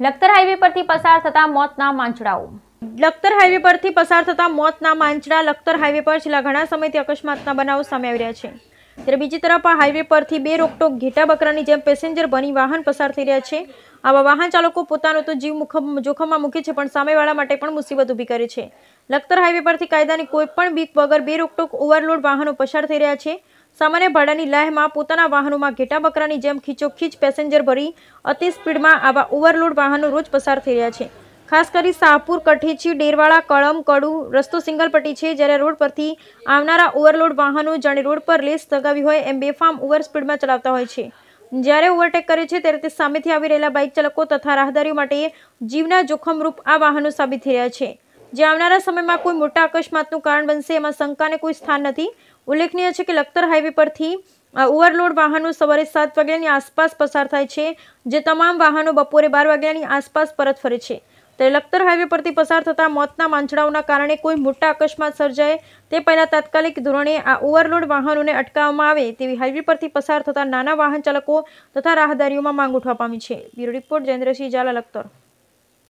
Lakhtar highway પરથી પસાર થતા મોતના માંચડાઓ લખતર હાઈવે પરથી પસાર થતા મોતના માંચડા લખતર હાઈવે પર છેલ્લા ઘણા સમયથી અકસ્માતના બનાવો સામે આવી રહ્યા છે. ત્યારે બીજી તરફ આ હાઈવે પરથી બે રોકટોક ઘેટા બકરાની જેમ પેસેન્જર બની વાહન પસાર થઈ રહ્યા છે. આવા વાહન ચાલકો પોતાનો તો જીવ જોખમમાં મૂકે છે, પણ સામેવાળા માટે પણ મુસીબત ઊભી કરે છે. લખતર હાઈવે પરથી કાયદાની કોઈ પણ બીક વગર બે રોકટોક ઓવરલોડ વાહનો પસાર થઈ રહ્યા છે. સામાન્ય ભાડાની લહેમાં પોતાના વાહનોમાં ઘેટા બકરાની જેમ ખીચોખીચ પેસેન્જર ભરી અતિ સ્પીડમાં આવા ઓવરલોડ વાહનો રોજ પસાર થઈ રહ્યા છે. ખાસ કરી શાહપુર, કઠેચી ડેરવાળા કળમ કડુ રસ્તો સિંગલ પટ્ટી છે જ્યારે રોડ પરથી આવનારા ઓવરલોડ વાહનો જાણે રોડ પર લેસ લગાવી હોય એમ બેફામ ઓવર સ્પીડમાં ચલાવતા હોય છે. જ્યારે ઓવરટેક કરે છે ત્યારે તે સામેથી આવી રહેલા બાઇક ચાલકો તથા રાહદારીઓ માટે જીવના જોખમરૂપ આ વાહનો સાબિત થઈ રહ્યા છે. જે આવનારા સમયમાં કોઈ મોટા અકસ્માતનું કારણ બનશે, એમાં શંકાને કોઈ સ્થાન નથી. ઉલ્લેખનીય છે કે લખતર હાઈવે પરથી ઓવરલોડ વાહનો સવારે સાત વાગ્યાની આસપાસ પસાર થાય છે, જે તમામ વાહનો બપોરે બાર વાગ્યાની આસપાસ પરત ફરે છે. ત્યારે લખતર હાઈવે પરથી પસાર થતા મોતના માંચડાઓના કારણે કોઈ મોટા અકસ્માત સર્જાય, તે પહેલાં તાત્કાલિક ધોરણે આ ઓવરલોડ વાહનોને અટકાવવામાં આવે તેવી હાઈવે પરથી પસાર થતા નાના વાહન ચાલકો તથા રાહદારીઓમાં માંગ ઉઠવા પામી છે. Bureau report Jayendrasinh Jhala, Lakhtar.